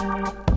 Bye.